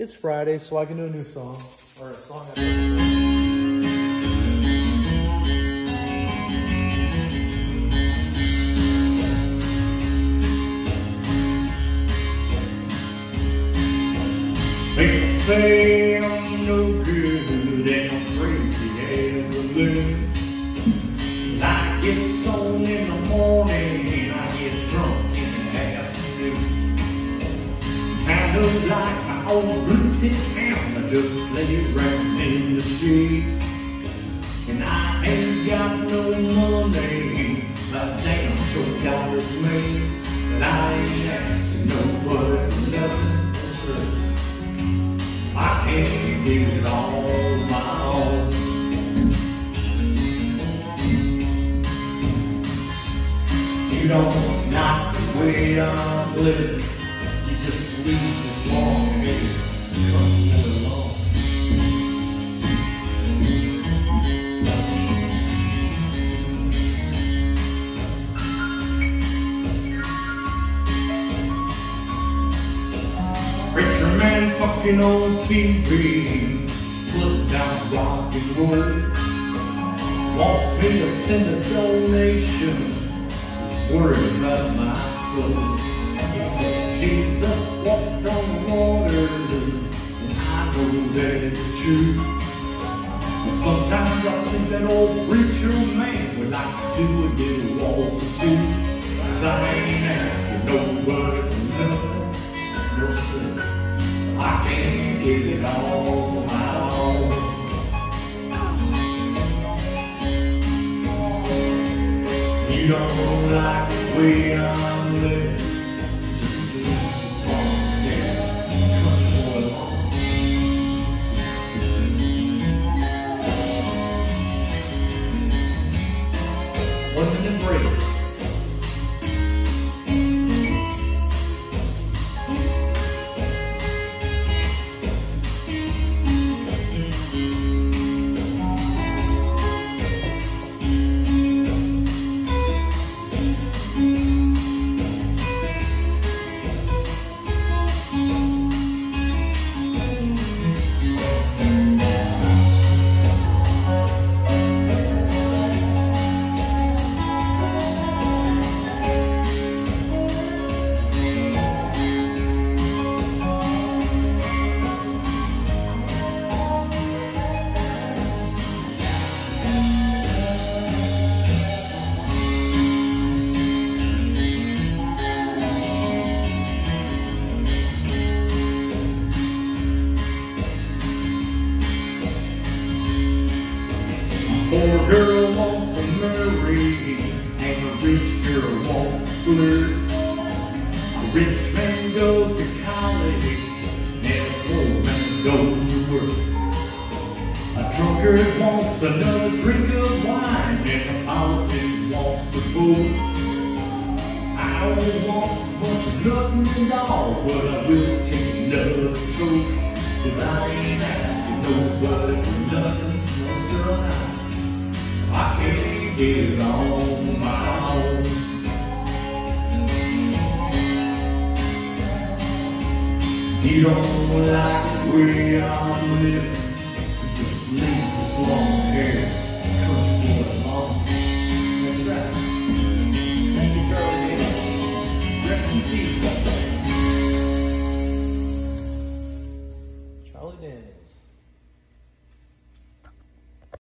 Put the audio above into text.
It's Friday, so I can do a new song. Or a song I People say I'm no good and I'm crazy as a loon. Light gets on in the morning and I get drunk in the afternoon. Kind of like old rooted town, I just lay around in the shade. And I ain't got no money, but damn sure God is made. But I ain't asking nobody for nothing free. I can't do it all on my own. You don't like the way I'm living. You just leave this long talking on TV, split down rock and roll. Wants me to send a donation, worried about my soul. Jesus walked on the water, and I know that it's true. But sometimes I think that old preacher man would like to do a little walk or two. 'Cause I ain't asking nobody for nothing. No, sir. I can't get it all my own. You don't like the way I'm living. Poor girl wants to marry, and a rich girl wants to flirt. A rich man goes to college, and a poor man goes to work. A drunkard wants another drink of wine, and a politician wants to vote. I don't want much of nothing at all, but I will take another toke. Cause I ain't asking nobody for nothing, it on my own. You don't like the way I'm living. Just leave this long